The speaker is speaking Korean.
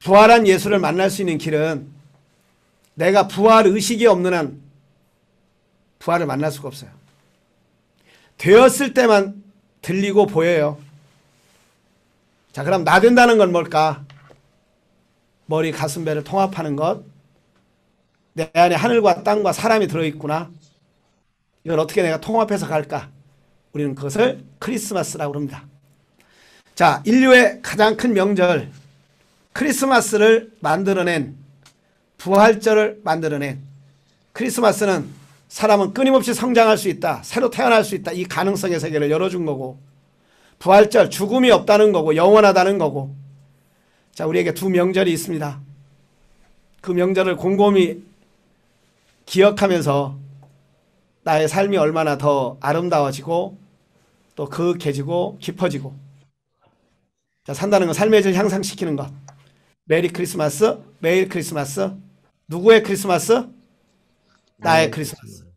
부활한 예수를 만날 수 있는 길은 내가 부활 의식이 없는 한 부활을 만날 수가 없어요. 되었을 때만 들리고 보여요. 자, 그럼 나 된다는 건 뭘까? 머리, 가슴, 배를 통합하는 것. 내 안에 하늘과 땅과 사람이 들어있구나. 이걸 어떻게 내가 통합해서 갈까? 우리는 그것을 크리스마스라고 합니다. 자, 인류의 가장 큰 명절, 크리스마스를 만들어낸, 부활절을 만들어낸 크리스마스는 사람은 끊임없이 성장할 수 있다. 새로 태어날 수 있다. 이 가능성의 세계를 열어준 거고, 부활절, 죽음이 없다는 거고, 영원하다는 거고. 자, 우리에게 두 명절이 있습니다. 그 명절을 곰곰이 기억하면서 나의 삶이 얼마나 더 아름다워지고 또 그윽해지고 깊어지고 자 산다는 건 삶의 질 향상시키는 것 메리 크리스마스 매일 크리스마스. 누구의 크리스마스? 나의 크리스마스